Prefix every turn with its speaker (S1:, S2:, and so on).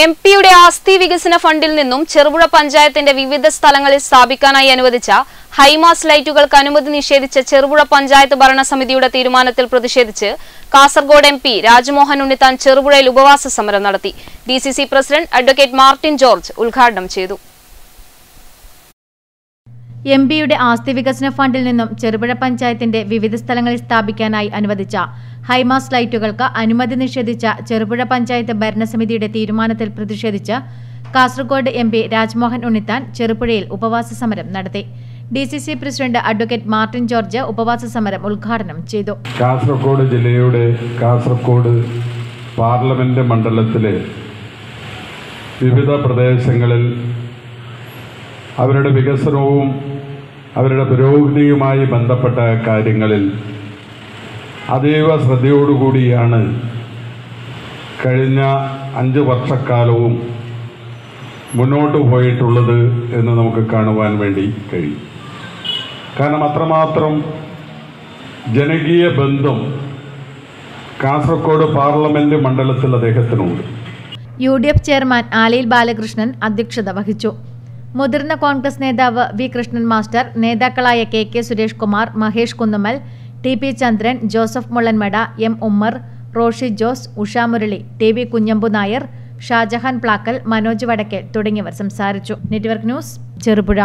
S1: M പിയുടെ ആസ്തി വികസന ഫണ്ടിൽ നിന്നും ചെറുപുഴ പഞ്ചായത്തിന്റെ വിവിധ സ്ഥലങ്ങളിൽ സ്ഥാപിക്കാനായി അനുവദിച്ച ഹൈമാസ് ലൈറ്റുകൾക്ക് അനുമതി നിഷേധിച്ച ചെറുപുഴ പഞ്ചായത്ത് ഭരണസമിതിയുടെ തീരുമാനത്തിൽ പ്രതിഷേധിച്ച് കാസർഗോഡ് എം രാജ്മോഹൻ ഉണ്ണിത്താൻ ചെറുപുഴയിൽ ഉപവാസ സമരം നടത്തി. D president advocate Martin George ഉദ്ഘാടനം ചെയ്തു.
S2: എം പിയുടെ ആസ്തി വികസന ഫണ്ടിൽ നിന്നും ചെറുപുഴ പഞ്ചായത്തിന്റെ വിവിധ സ്ഥലങ്ങളിൽ സ്ഥാപിക്കാനായി അനുവദിച്ച. ഹൈമാസ് ലൈറ്റുകൾക്ക് അനുമതി നിഷേധിച്ച ചെറുപുഴ പഞ്ചായത്ത് ഭരണസമിതിയുടെ തീരുമാനത്തിൽ പ്രതിഷേധിച്ച് കാസർഗോഡ് എം പി രാജ്മോഹൻ ഉണ്ണിത്താൻ ചെറുപുഴയിൽ ഉപവാസ സമരം നടത്തി. D C C president advocate Martin George ഉപവാസ സമരം ഉദ്ഘാടനം ചെയ്തു.
S3: കാസർഗോഡ് ജില്ലയുടെ കാസർഗോഡ് പാർലമെന്റ് മണ്ഡലത്തിലെ വിവിധ പ്രദേശങ്ങളിൽ അവരുടെ വികസനവും അവരുടെ പുരോഗതിയുമായി ബന്ധപ്പെട്ട കാര്യങ്ങളിൽ അതീവ ശ്രദ്ധയോടുകൂടിയാണ് കഴിഞ്ഞ അഞ്ച് വർഷക്കാലവും മുന്നോട്ട് പോയിട്ടുള്ളത് എന്ന് നമുക്ക് കാണുവാൻ വേണ്ടി കഴിയും. കാരണം അത്രമാത്രം ജനകീയ ബന്ധം കാസർഗോഡ് പാർലമെന്റ് മണ്ഡലത്തിൽ അദ്ദേഹത്തിനുണ്ട്.
S2: U D F chairman Alayil Balakrishnan അധ്യക്ഷത വഹിച്ചു. മുതിർന്ന കോൺഗ്രസ് നേതാവ് വി കൃഷ്ണൻ മാസ്റ്റർ നേതാക്കളായ K K Suresh Kumar Mahesh Kunnummal T P Chandran Joseph Mullanmada M Ummer Roshi Jose Usha Murali T V Kunhambu Nair Shajahan Plackal Manoj Vadakkal തുടങ്ങിയവർ സംസാരിച്ചു. Network news Cherupuzha.